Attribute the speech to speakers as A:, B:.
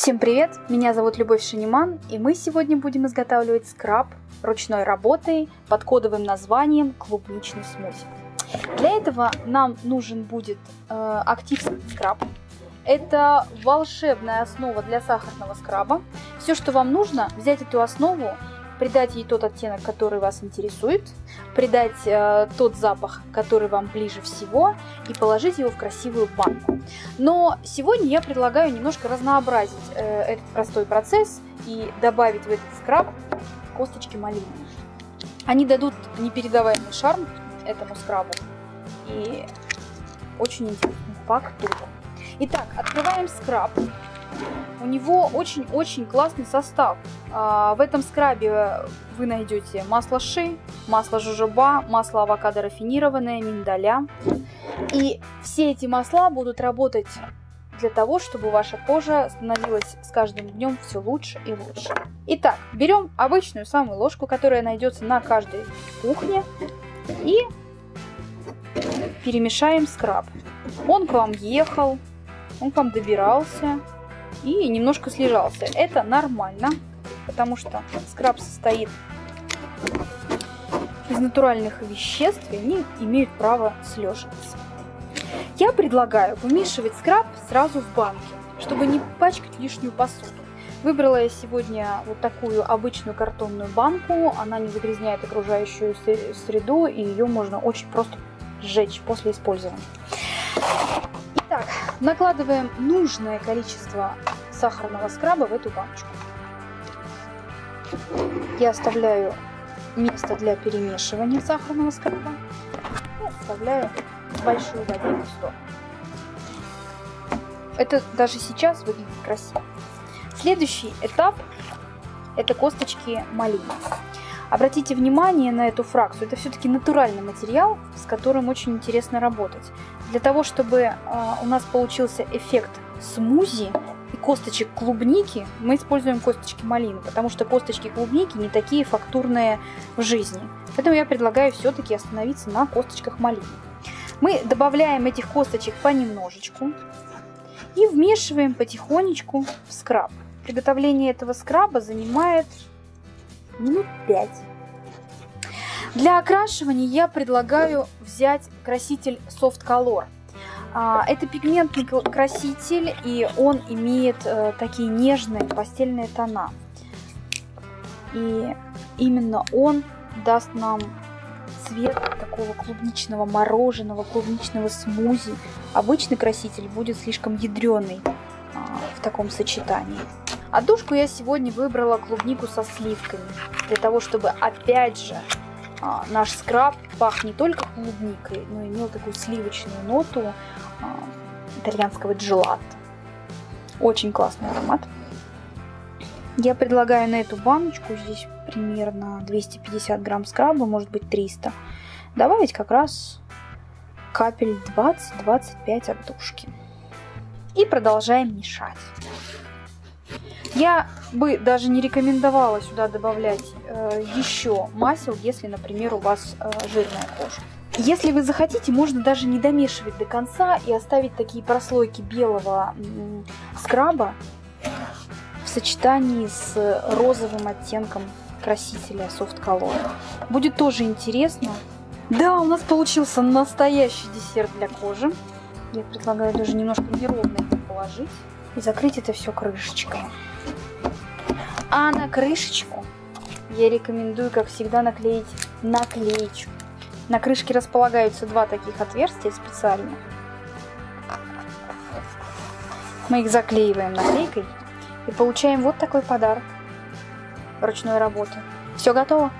A: Всем привет! Меня зовут Любовь Шаниман, и мы сегодня будем изготавливать скраб ручной работой под кодовым названием клубничный смузи. Для этого нам нужен будет э, актив скраб. Это волшебная основа для сахарного скраба. Все, что вам нужно, взять эту основу, придать ей тот оттенок, который вас интересует, придать э, тот запах, который вам ближе всего, и положить его в красивую банку. Но сегодня я предлагаю немножко разнообразить э, этот простой процесс и добавить в этот скраб косточки малины. Они дадут непередаваемый шарм этому скрабу и очень интересную фактуру. Итак, открываем скраб. У него очень-очень классный состав. А, в этом скрабе вы найдете масло ши, масло жужоба, масло авокадо рафинированное, миндаля. И все эти масла будут работать для того, чтобы ваша кожа становилась с каждым днем все лучше и лучше. Итак, берем обычную самую ложку, которая найдется на каждой кухне, и перемешаем скраб. Он к вам ехал, он к вам добирался, и немножко слежался. Это нормально, потому что скраб состоит из натуральных веществ, и они имеют право слеживаться. Я предлагаю вымешивать скраб сразу в банке, чтобы не пачкать лишнюю посуду. Выбрала я сегодня вот такую обычную картонную банку. Она не загрязняет окружающую среду, и ее можно очень просто сжечь после использования. Итак, накладываем нужное количество сахарного скраба в эту баночку. Я оставляю место для перемешивания сахарного скраба и оставляю большую водянку в сторону. Это даже сейчас выглядит красиво. Следующий этап – это косточки малины. Обратите внимание на эту фракцию. Это все-таки натуральный материал, с которым очень интересно работать. Для того, чтобы э, у нас получился эффект смузи косточек клубники, мы используем косточки малины, потому что косточки клубники не такие фактурные в жизни. Поэтому я предлагаю все-таки остановиться на косточках малины. Мы добавляем этих косточек понемножечку и вмешиваем потихонечку в скраб. Приготовление этого скраба занимает минут 5. Для окрашивания я предлагаю взять краситель Soft Color. А, это пигментный краситель, и он имеет э, такие нежные постельные тона. И именно он даст нам цвет такого клубничного мороженого, клубничного смузи. Обычный краситель будет слишком ядреный а, в таком сочетании. Отдушку я сегодня выбрала клубнику со сливками, для того, чтобы опять же а, наш скраб пах не только клубникой, но и имел такую сливочную ноту а, итальянского джелата. Очень классный аромат. Я предлагаю на эту баночку, здесь примерно 250 грамм скраба, может быть 300, добавить как раз капель 20-25 отдушки. И продолжаем мешать. Я бы даже не рекомендовала сюда добавлять э, еще масел, если, например, у вас э, жирная кожа. Если вы захотите, можно даже не домешивать до конца и оставить такие прослойки белого м, скраба в сочетании с розовым оттенком красителя Soft Color. Будет тоже интересно. Да, у нас получился настоящий десерт для кожи. Я предлагаю даже немножко неровно положить и закрыть это все крышечкой. А на крышечку я рекомендую, как всегда, наклеить наклеечку. На крышке располагаются два таких отверстия специальных. Мы их заклеиваем наклейкой и получаем вот такой подарок ручной работы. Все готово.